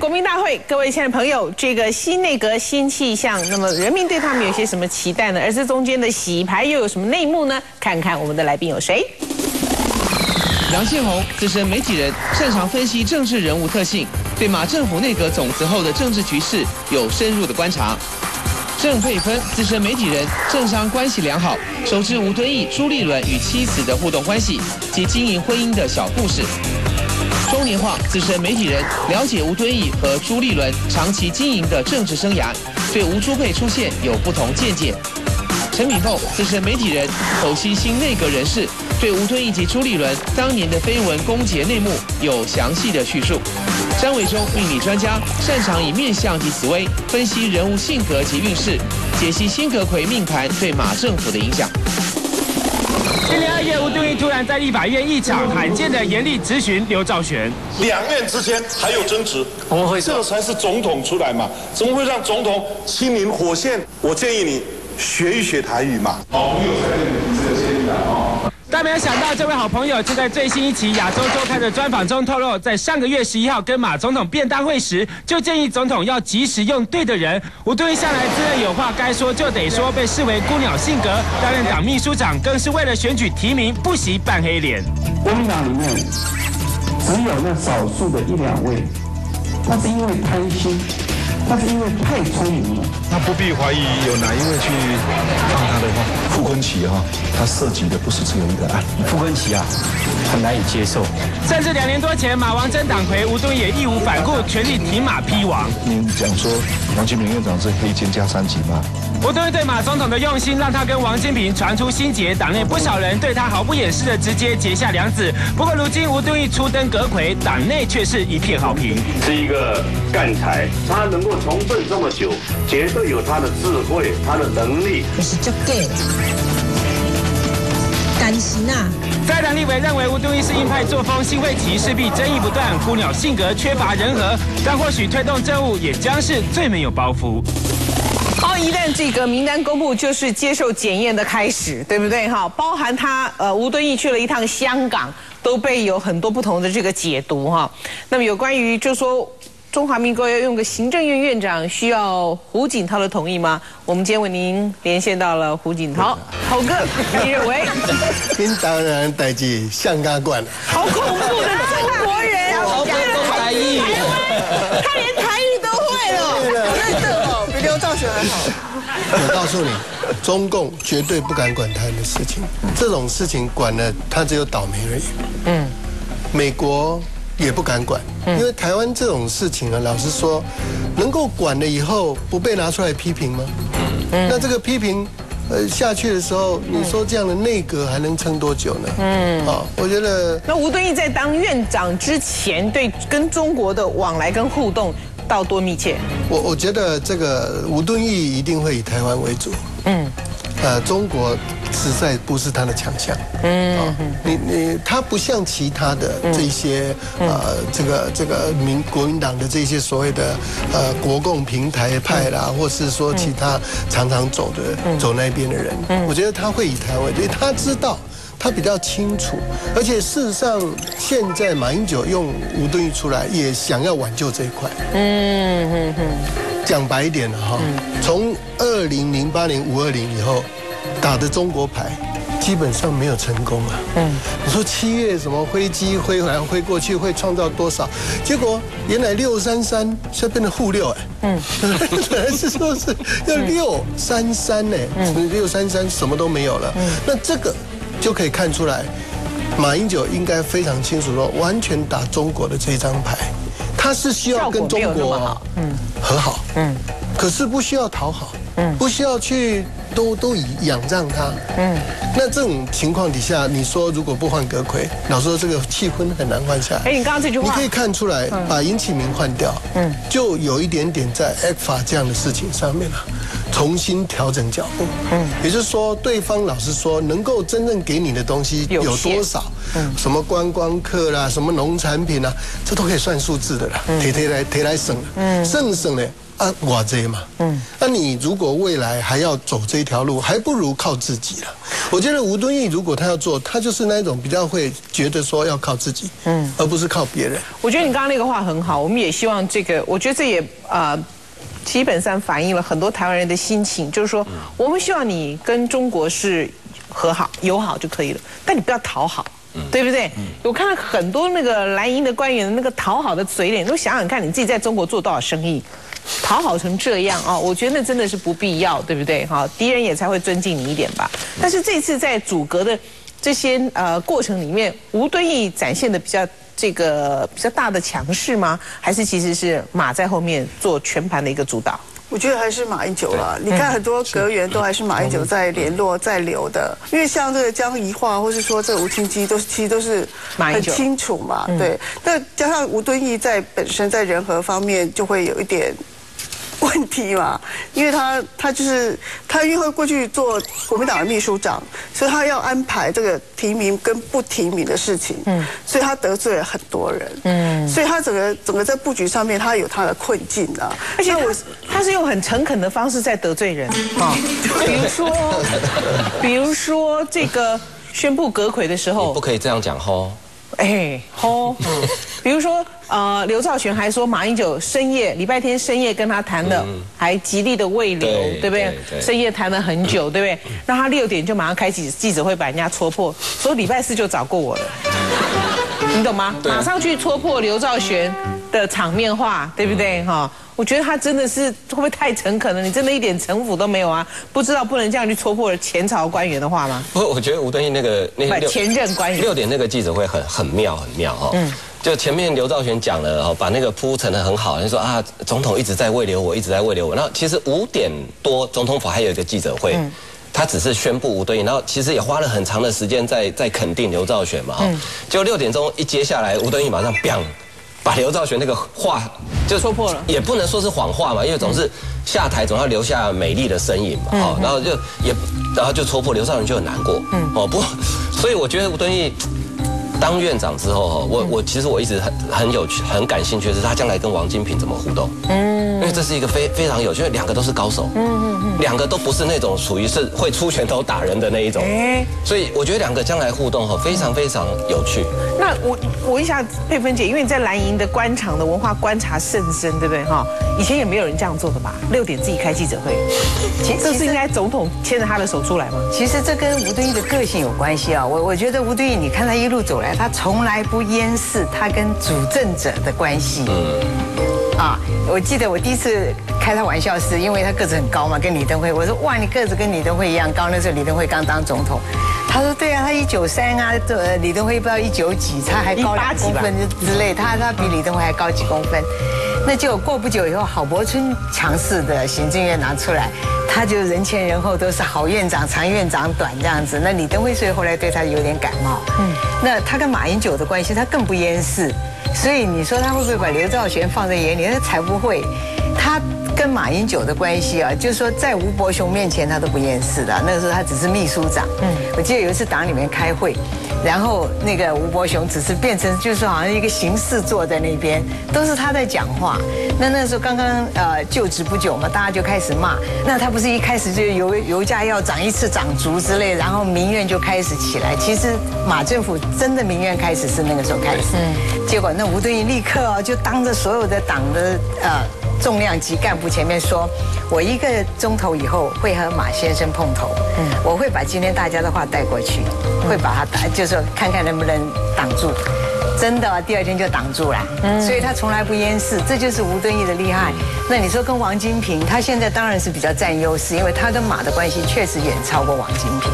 国民大会，各位亲爱的朋友，这个新内阁新气象，那么人民对他们有些什么期待呢？而这中间的洗牌又有什么内幕呢？看看我们的来宾有谁。杨宪宏，资深媒体人，擅长分析政治人物特性，对马政府内阁总辞后的政治局势有深入的观察。郑佩芬，资深媒体人，政商关系良好，熟知吴敦义、朱立伦与妻子的互动关系及经营婚姻的小故事。中年化资深媒体人，了解吴敦义和朱立伦长期经营的政治生涯，对吴朱配出现有不同见解。陈敏凤，资深媒体人，剖析新内阁人士，对吴敦义及朱立伦当年的绯闻攻讦内幕有详细的叙述。张伟忠，命理专家，擅长以面相及紫微分析人物性格及运势，解析辛格魁命盘对马政府的影响。今年二月，吴敦义突然在立法院一场罕见的严厉质询刘兆玄。两院之间还有争执，我们会这才是总统出来嘛？怎么会让总统亲临火线？我建议你学一学台语嘛。好朋友才。但没有想到，这位好朋友就在最新一期《亚洲周刊》的专访中透露，在上个月十一号跟马总统便当会时，就建议总统要及时用对的人。吴敦义向来自认有话该说就得说，被视为孤鸟性格。担任党秘书长，更是为了选举提名不惜扮黑脸。国民党里面只有那少数的一两位，那是因为贪心。那是因为太聪明了。那不必怀疑有哪一位去放他的话。傅昆奇哈，他涉及的不是只有一个案。傅昆奇啊，很难以接受。甚至两年多前，马王争党魁，吴敦也义无反顾，全力提马批王。您讲说王金平院长是黑金加三级吗？吴敦对马总统的用心，让他跟王金平传出心结，党内不少人对他毫不掩饰的直接结下梁子。不过如今吴敦义出登阁魁，党内却是一片好评。是一个干才，他能够。从政这么久，绝对有他的智慧，他的能力。你是这个，担心啊！在党立委认为吴敦义是硬派作风，新会期势必争议不断，孤鸟性格缺乏人和，但或许推动政务也将是最没有包袱。好，一旦这个名单公布，就是接受检验的开始，对不对？哈，包含他呃，吴敦义去了一趟香港，都被有很多不同的这个解读哈。那么有关于就说。中华民国要用个行政院院长，需要胡锦涛的同意吗？我们今天为您连线到了胡锦涛，涛哥，你认为？您当然带进香港冠了。好恐怖的中国人，好台语，他连哦，比刘兆玄还好。我告诉你，中共绝对不敢管台湾的事情，这种事情管了，他只有倒霉而已。嗯，美国。也不敢管，因为台湾这种事情啊，老实说，能够管了以后不被拿出来批评吗？那这个批评，呃下去的时候，你说这样的内阁还能撑多久呢？嗯，啊，我觉得。那吴敦义在当院长之前，对跟中国的往来跟互动到多密切？我我觉得这个吴敦义一定会以台湾为主。嗯。呃，中国实在不是他的强项。嗯，你你他不像其他的这些呃，这个这个民国民党的这些所谓的呃国共平台派啦，或是说其他常常走的走那边的人，我觉得他会以台湾，因为他知道他比较清楚，而且事实上现在马英九用吴敦义出来，也想要挽救这一块。嗯哼哼。讲白一点了哈，从二零零八年五二零以后打的中国牌，基本上没有成功啊。嗯，你说七月什么飞机飞来飞过去会创造多少？结果原来六三三现在变成负六哎。嗯，本来是说是要六三三呢，六三三什么都没有了。嗯，那这个就可以看出来，马英九应该非常清楚说，完全打中国的这张牌。他是需要跟中国嗯和好。嗯，可是不需要讨好嗯，不需要去都都以仰仗他。嗯，那这种情况底下，你说如果不换阁魁，老实说这个气氛很难换下来。哎，你刚刚这句话，你可以看出来，把尹启明换掉嗯，就有一点点在 A 法这样的事情上面了。重新调整脚步，嗯，也就是说，对方老实说，能够真正给你的东西有多少？嗯，什么观光客啦，什么农产品啊，这都可以算数字的啦，提提来提来省，嗯，省省呢，啊，我这嘛，嗯，那你如果未来还要走这条路，还不如靠自己了。我觉得吴敦义如果他要做，他就是那种比较会觉得说要靠自己，嗯，而不是靠别人。我觉得你刚刚那个话很好，我们也希望这个，我觉得这也啊。基本上反映了很多台湾人的心情，就是说，我们希望你跟中国是和好、友好就可以了，但你不要讨好，对不对？我看到很多那个蓝营的官员那个讨好的嘴脸，都想想看你自己在中国做多少生意，讨好成这样啊！我觉得那真的是不必要，对不对？哈，敌人也才会尊敬你一点吧。但是这次在阻隔的这些呃过程里面，吴敦义展现的比较。这个比较大的强势吗？还是其实是马在后面做全盘的一个主导？我觉得还是马英九了。你看很多阁员都还是马英九在联络、在留的。因为像这个江宜桦，或是说这吴清基，都其实都是很清楚嘛。对。那加上吴敦义在本身在人和方面就会有一点。问题嘛，因为他他就是他因为过去做国民党的秘书长，所以他要安排这个提名跟不提名的事情，嗯，所以他得罪了很多人，嗯，所以他整个整个在布局上面，他有他的困境啊，而且我他是用很诚恳的方式在得罪人。啊，比如说 比如说这个宣布隔魁的时候，不可以这样讲吼。哎，吼，比如说，呃，刘兆玄还说马英九深夜礼拜天深夜跟他谈的，还极力的慰留，对不对？深夜谈了很久，对不对？让他六点就马上开记记者会把人家戳破，所以礼拜四就找过我了，你懂吗？马上去戳破刘兆玄的场面话，对不对？哈。我觉得他真的是会不会太诚恳了？你真的一点城府都没有啊？不知道不能这样去戳破前朝官员的话吗？不，我觉得吴敦义那个那前任官员六点那个记者会很很妙很妙哈。嗯。就前面刘兆玄讲了哦，把那个铺陈的很好，就说啊，总统一直在慰留我，一直在慰留我。然后其实五点多总统府还有一个记者会，他只是宣布吴敦义，然后其实也花了很长的时间在在肯定刘兆玄嘛。嗯。就六点钟一接下来，吴敦义马上 biang。把刘兆玄那个话就戳破了，也不能说是谎话嘛，因为总是下台总要留下美丽的身影嘛，哦，然后就也，然后就戳破刘兆玄就很难过，嗯，哦不，所以我觉得吴敦义当院长之后哈，我我其实我一直很很有趣很感兴趣的是他将来跟王金平怎么互动，嗯，因为这是一个非非常有趣，两个都是高手，嗯嗯嗯，两个都不是那种属于是会出拳头打人的那一种，哎，所以我觉得两个将来互动哈非常非常有趣。那我我问一下佩芬姐，因为你在蓝营的官场的文化观察甚深，对不对哈？以前也没有人这样做的吧？六点自己开记者会，这是应该总统牵着他的手出来吗？其实这跟吴敦义的个性有关系啊。我我觉得吴敦义，你看他一路走来，他从来不掩饰他跟主政者的关系。嗯。啊，我记得我第一次开他玩笑是因为他个子很高嘛，跟李登辉，我说哇，你个子跟李登辉一样高。那时候李登辉刚当总统。他说：“对啊，他一九三啊，这李登辉不知道一九几，他还高两公分之类，他他比李登辉还高几公分。那就过不久以后，郝柏村强势的行政院拿出来，他就人前人后都是郝院长长院长短这样子。那李登辉所以后来对他有点感冒。嗯，那他跟马英九的关系，他更不掩饰。所以你说他会不会把刘兆玄放在眼里？他才不会。他。”跟马英九的关系啊，就是说在吴伯雄面前他都不掩饰的。那个时候他只是秘书长。嗯，我记得有一次党里面开会，然后那个吴伯雄只是变成就是好像一个形式坐在那边，都是他在讲话。那那时候刚刚呃就职不久嘛，大家就开始骂。那他不是一开始就油油价要涨一次涨足之类，然后民怨就开始起来。其实马政府真的民怨开始是那个时候开始。嗯，结果那吴敦义立刻哦就当着所有的党的呃。重量级干部前面说，我一个钟头以后会和马先生碰头，嗯，我会把今天大家的话带过去，会把他打，就是看看能不能挡住，真的，第二天就挡住了，嗯，所以他从来不掩饰，这就是吴敦义的厉害。那你说跟王金平，他现在当然是比较占优势，因为他跟马的关系确实远超过王金平。